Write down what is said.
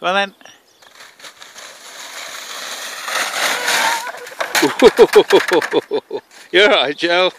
Well then. You're right, Joe.